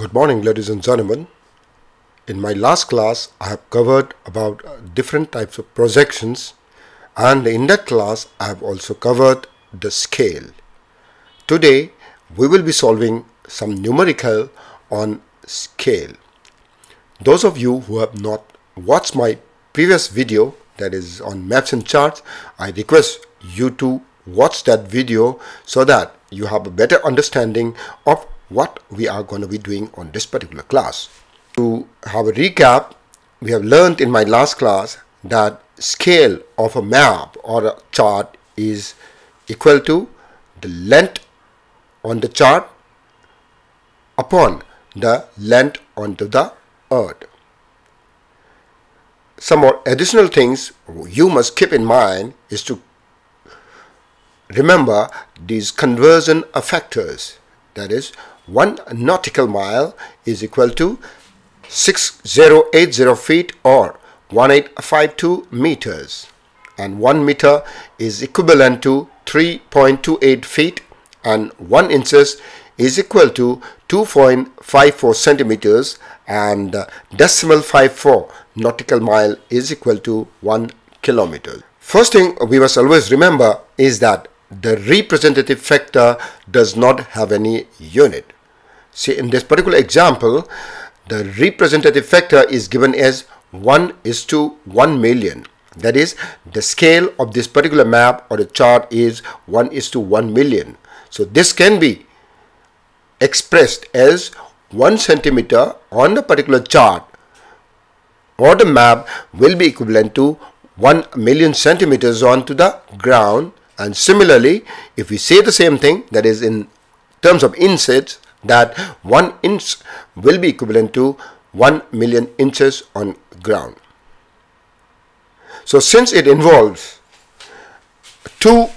Good morning ladies and gentlemen. In my last class I have covered about uh, different types of projections and in that class I have also covered the scale. Today we will be solving some numerical on scale. Those of you who have not watched my previous video that is on maps and charts I request you to watch that video so that you have a better understanding of what we are going to be doing on this particular class. To have a recap, we have learned in my last class that scale of a map or a chart is equal to the length on the chart upon the length onto the earth. Some more additional things you must keep in mind is to remember these conversion factors that is 1 nautical mile is equal to 6080 feet or 1852 meters and 1 meter is equivalent to 3.28 feet and 1 inches is equal to 2.54 centimeters and decimal 54 nautical mile is equal to 1 kilometer. First thing we must always remember is that the representative factor does not have any unit. See in this particular example, the representative factor is given as 1 is to 1 million. That is, the scale of this particular map or the chart is 1 is to 1 million. So this can be expressed as 1 centimeter on the particular chart or the map will be equivalent to 1 million centimeters onto the ground and similarly if we say the same thing that is in terms of inches that 1 inch will be equivalent to 1 million inches on ground. So since it involves two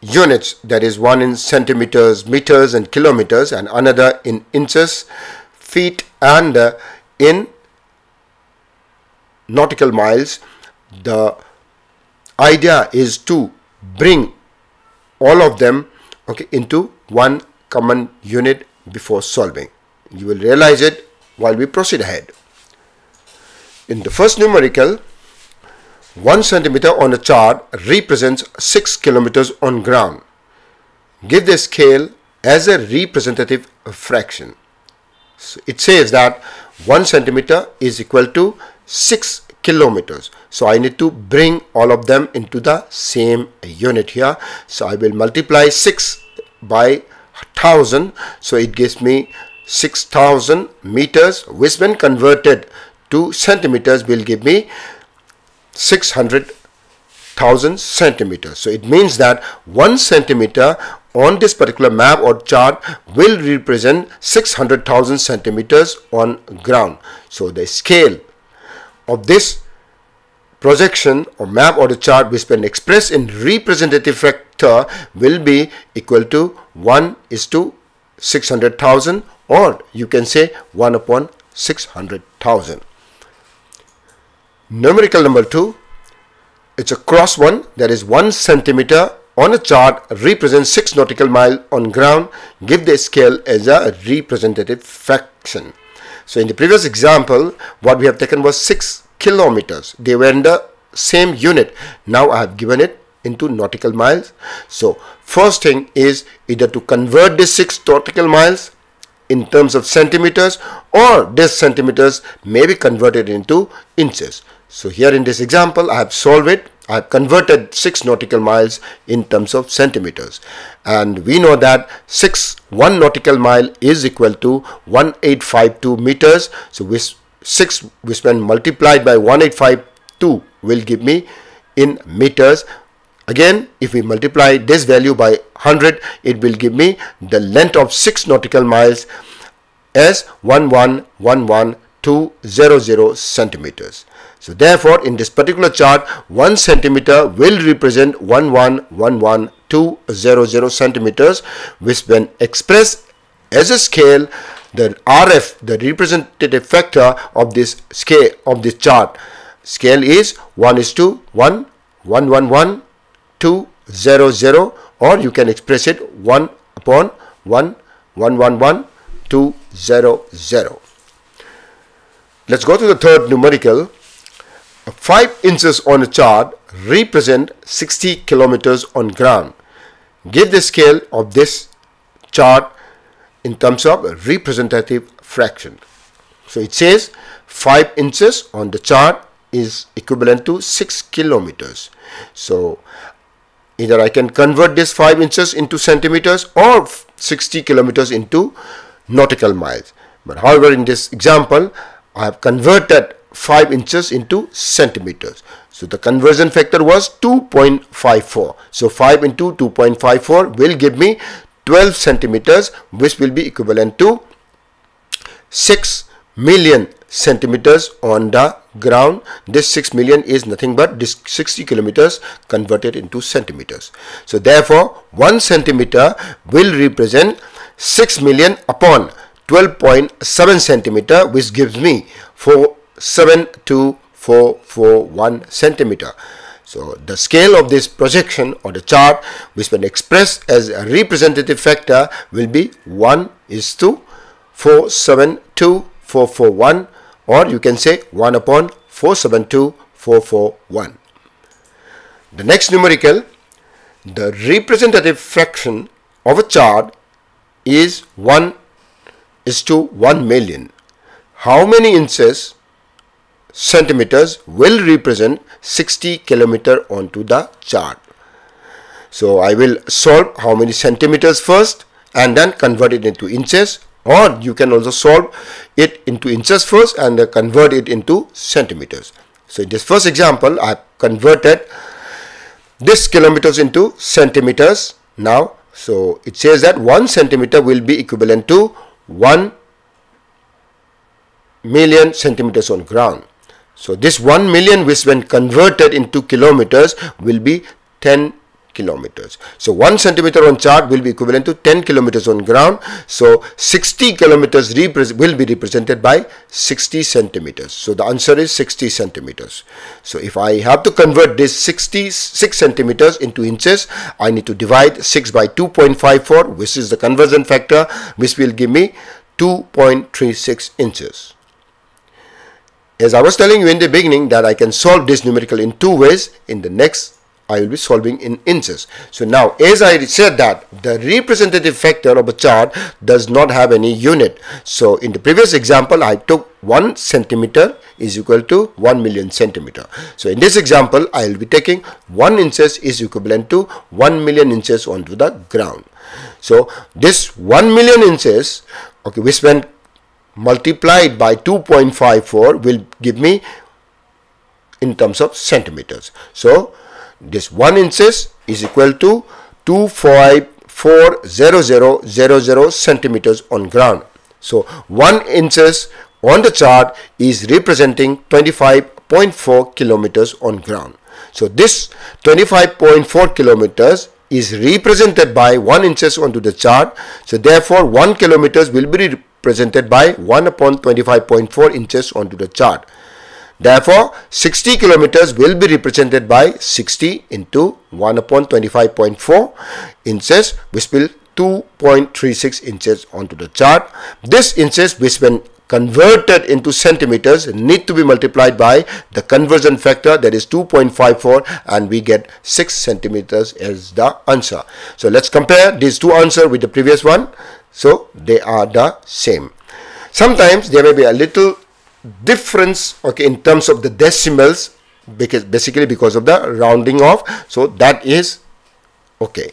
units that is one in centimeters, meters and kilometers and another in inches, feet and uh, in nautical miles, the idea is to bring all of them okay into one common unit before solving. You will realize it while we proceed ahead. In the first numerical, 1 centimeter on a chart represents 6 kilometers on ground. Give the scale as a representative fraction. So it says that 1 centimeter is equal to 6 kilometers. So I need to bring all of them into the same unit here. So I will multiply 6 by 1000 so it gives me 6000 meters which when converted to centimeters will give me 600,000 centimeters. So it means that 1 centimeter on this particular map or chart will represent 600,000 centimeters on ground. So the scale of this projection or map or the chart which when expressed in representative factor will be equal to 1 is to 600,000 or you can say 1 upon 600,000. Numerical number 2 it's a cross one that is 1 centimeter on a chart represents 6 nautical mile on ground give the scale as a representative fraction. So in the previous example what we have taken was 6 kilometers they were in the same unit now I have given it into nautical miles. So first thing is either to convert this 6 nautical miles in terms of centimeters or this centimeters may be converted into inches. So here in this example I have solved it. I have converted 6 nautical miles in terms of centimeters and we know that 6 1 nautical mile is equal to 1852 meters. So which 6 which when multiplied by 1852 will give me in meters Again, if we multiply this value by 100, it will give me the length of 6 nautical miles as 1111200 centimeters. So therefore, in this particular chart, 1 centimeter will represent 1111200 centimeters, which when expressed as a scale, the RF, the representative factor of this scale of this chart, scale is 1 is to 1, 111 200 or you can express it 1 upon 1 1 1 1 2 Let's go to the third numerical. 5 inches on a chart represent 60 kilometers on ground. Give the scale of this chart in terms of representative fraction. So it says 5 inches on the chart is equivalent to 6 kilometers. So either I can convert this 5 inches into centimeters or 60 kilometers into nautical miles. But however in this example I have converted 5 inches into centimeters. So the conversion factor was 2.54. So 5 into 2.54 will give me 12 centimeters which will be equivalent to 6 million centimeters on the ground. This 6 million is nothing but this 60 kilometers converted into centimeters. So therefore 1 centimeter will represent 6 million upon 12.7 centimeter which gives me 47241 centimeter. So the scale of this projection or the chart which when expressed as a representative factor will be 1 is to 472441 or you can say 1 upon 472441. The next numerical, the representative fraction of a chart is 1 is to 1 million. How many inches centimeters will represent 60 kilometer onto the chart. So I will solve how many centimeters first and then convert it into inches or you can also solve it into inches first and uh, convert it into centimeters. So in this first example I converted this kilometers into centimeters now so it says that 1 centimeter will be equivalent to 1 million centimeters on ground so this 1 million which when converted into kilometers will be 10 kilometers. So 1 centimeter on chart will be equivalent to 10 kilometers on ground. So 60 kilometers will be represented by 60 centimeters. So the answer is 60 centimeters. So if I have to convert this 66 centimeters into inches, I need to divide 6 by 2.54 which is the conversion factor which will give me 2.36 inches. As I was telling you in the beginning that I can solve this numerical in two ways. In the next I will be solving in inches. So now as I said that the representative factor of a chart does not have any unit. So in the previous example I took 1 centimeter is equal to 1 million centimeter. So in this example I will be taking 1 inches is equivalent to 1 million inches onto the ground. So this 1 million inches okay which when multiplied by 2.54 will give me in terms of centimeters. So this 1 inches is equal to 2540000 centimeters on ground. So 1 inches on the chart is representing 25.4 kilometers on ground. So this 25.4 kilometers is represented by 1 inches onto the chart. So therefore 1 kilometers will be represented by 1 upon 25.4 inches onto the chart. Therefore, 60 kilometers will be represented by 60 into 1 upon 25.4 inches which will 2.36 inches onto the chart. This inches which when converted into centimeters need to be multiplied by the conversion factor that is 2.54 and we get 6 centimeters as the answer. So let's compare these two answers with the previous one. So they are the same. Sometimes there may be a little difference okay in terms of the decimals because basically because of the rounding off. So that is okay.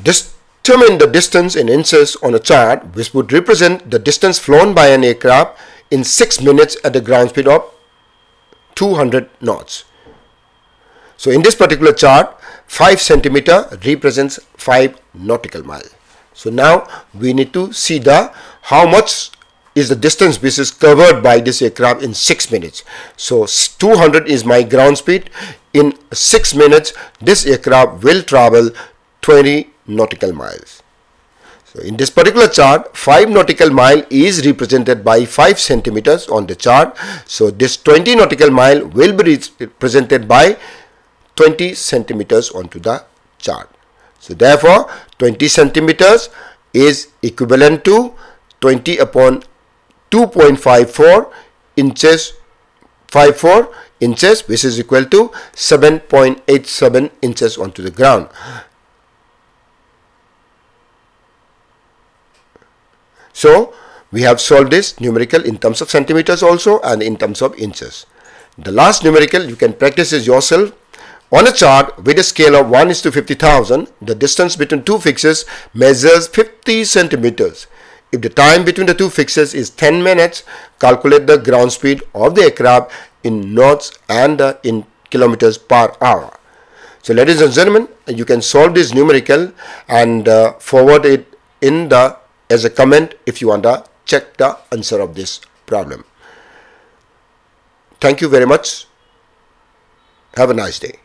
Determine the distance in inches on a chart which would represent the distance flown by an aircraft in 6 minutes at the ground speed of 200 knots. So in this particular chart 5 centimeter represents 5 nautical mile. So now we need to see the how much is the distance which is covered by this aircraft in 6 minutes. So 200 is my ground speed. In 6 minutes this aircraft will travel 20 nautical miles. So in this particular chart 5 nautical mile is represented by 5 centimeters on the chart. So this 20 nautical mile will be represented by 20 centimeters onto the chart. So therefore 20 centimeters is equivalent to 20 upon 2.54 inches 54 inches which is equal to 7.87 inches onto the ground. So we have solved this numerical in terms of centimeters also and in terms of inches. The last numerical you can practice is yourself. On a chart with a scale of 1 is to 50,000, the distance between two fixes measures 50 centimeters. If the time between the two fixes is 10 minutes, calculate the ground speed of the aircraft in knots and in kilometers per hour. So ladies and gentlemen, you can solve this numerical and uh, forward it in the as a comment if you want to check the answer of this problem. Thank you very much. Have a nice day.